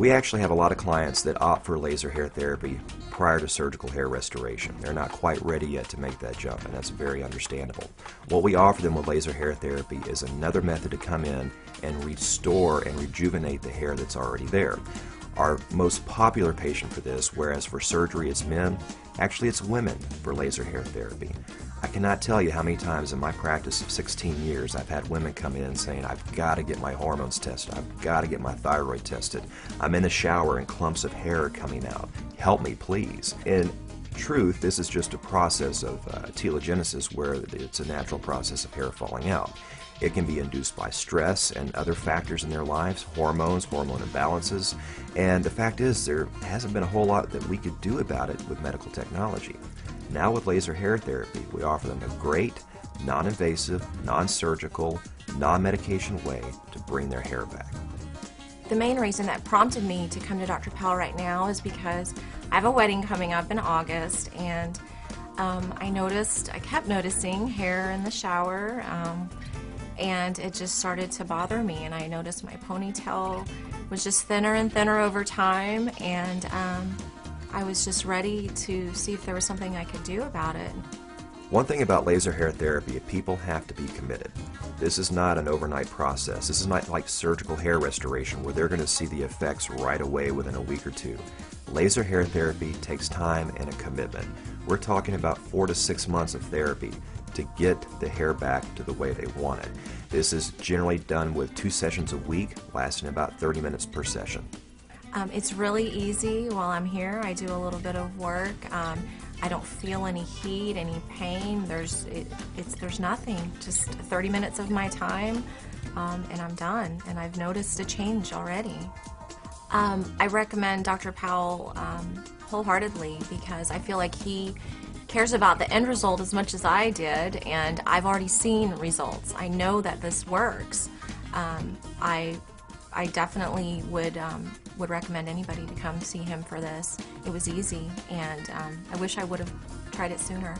We actually have a lot of clients that opt for laser hair therapy prior to surgical hair restoration. They're not quite ready yet to make that jump, and that's very understandable. What we offer them with laser hair therapy is another method to come in and restore and rejuvenate the hair that's already there. Our most popular patient for this, whereas for surgery it's men, actually it's women for laser hair therapy. I cannot tell you how many times in my practice of 16 years I've had women come in saying, I've got to get my hormones tested, I've got to get my thyroid tested. I'm in the shower and clumps of hair are coming out. Help me, please. In truth, this is just a process of uh, telogenesis where it's a natural process of hair falling out. It can be induced by stress and other factors in their lives, hormones, hormone imbalances, and the fact is there hasn't been a whole lot that we could do about it with medical technology. Now with laser hair therapy, we offer them a great, non-invasive, non-surgical, non-medication way to bring their hair back. The main reason that prompted me to come to Dr. Powell right now is because I have a wedding coming up in August and um, I noticed, I kept noticing hair in the shower. Um, and it just started to bother me and I noticed my ponytail was just thinner and thinner over time and um, I was just ready to see if there was something I could do about it. One thing about laser hair therapy, people have to be committed. This is not an overnight process. This is not like surgical hair restoration where they're going to see the effects right away within a week or two. Laser hair therapy takes time and a commitment. We're talking about four to six months of therapy to get the hair back to the way they want it. This is generally done with two sessions a week, lasting about 30 minutes per session. Um, it's really easy while I'm here. I do a little bit of work. Um, I don't feel any heat, any pain. There's it, it's there's nothing. Just 30 minutes of my time, um, and I'm done. And I've noticed a change already. Um, I recommend Dr. Powell um, wholeheartedly because I feel like he cares about the end result as much as I did, and I've already seen results. I know that this works. Um, I, I definitely would um, would recommend anybody to come see him for this. It was easy, and um, I wish I would have tried it sooner.